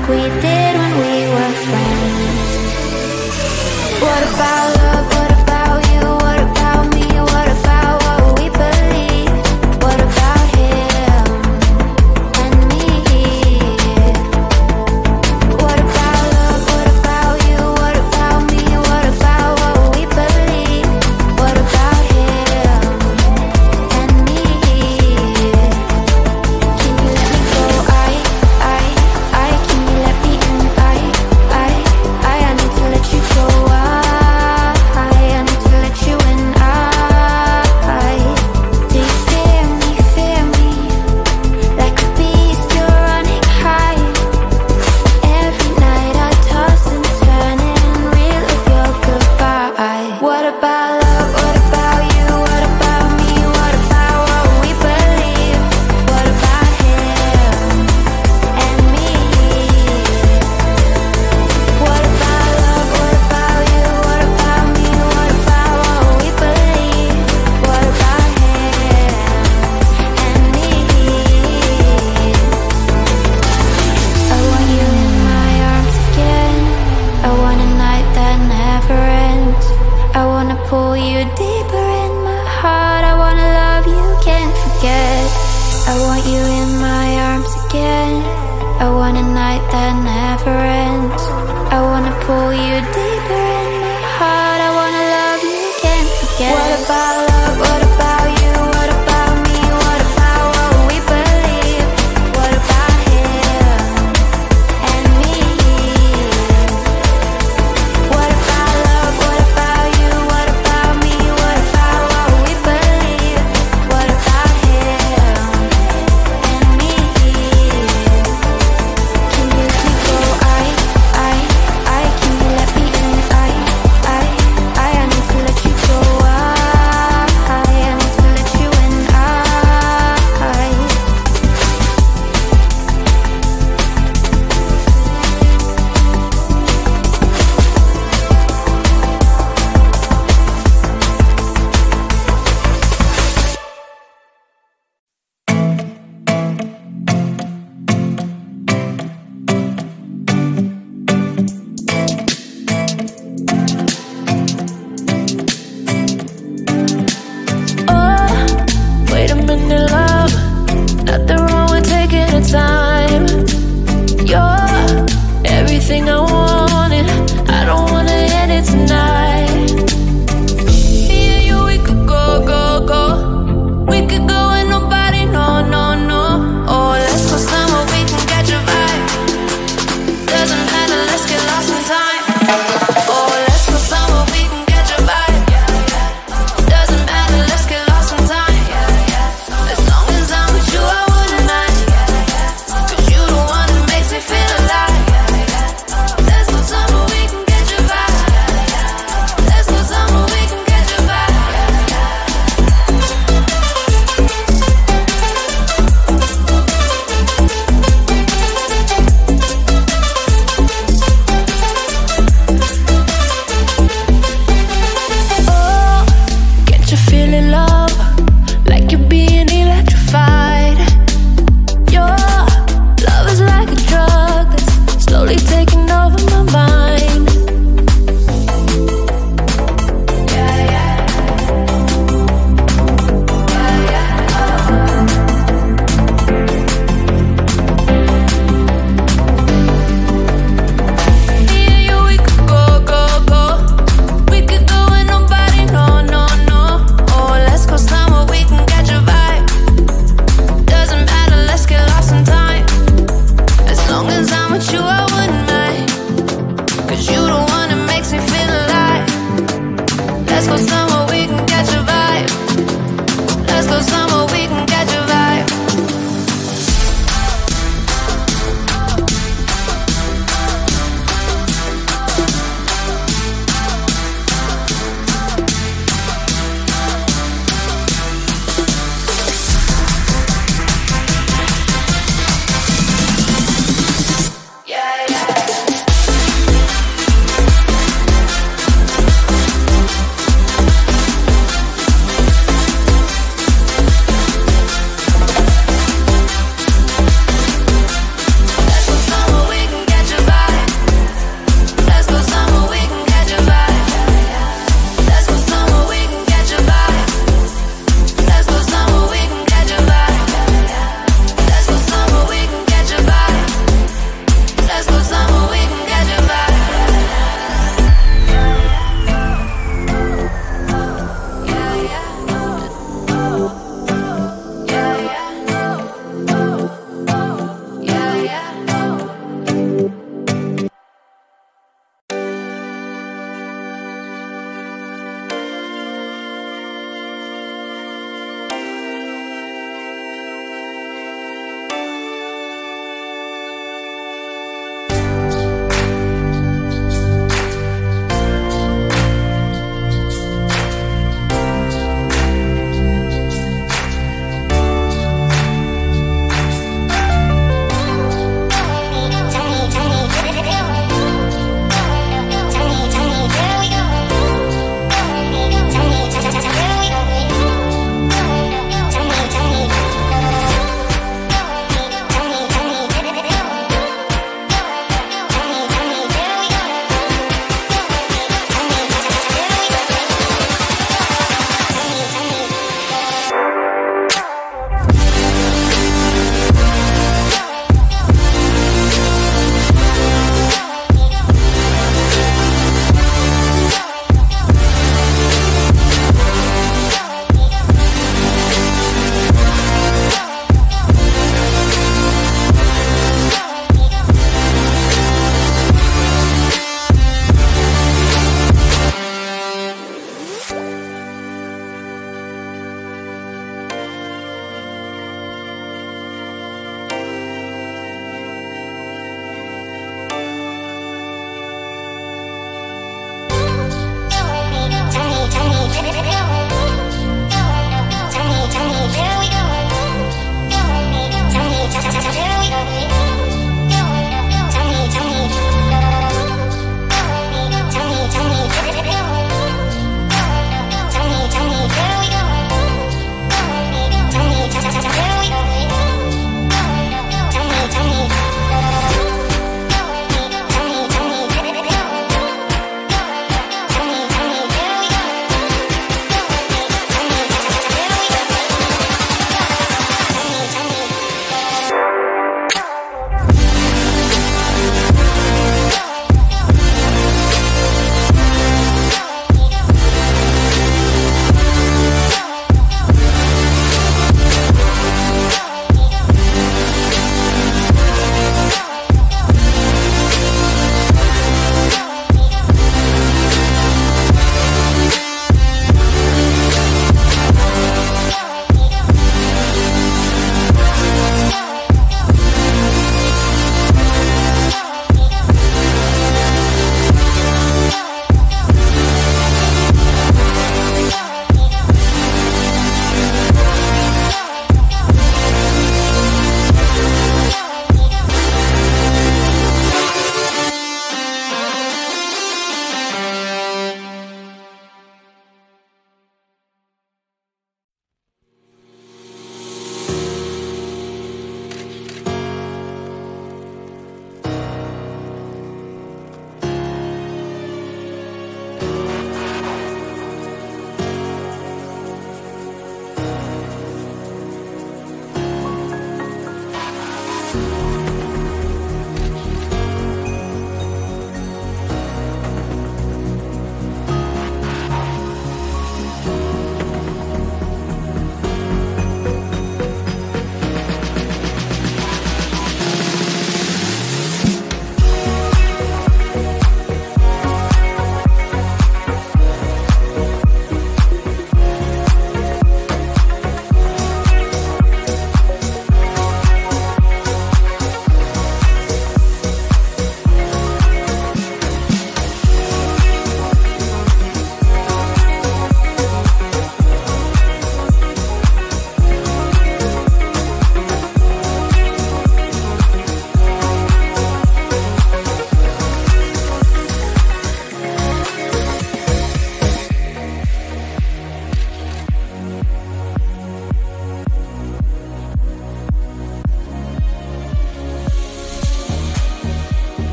like we did about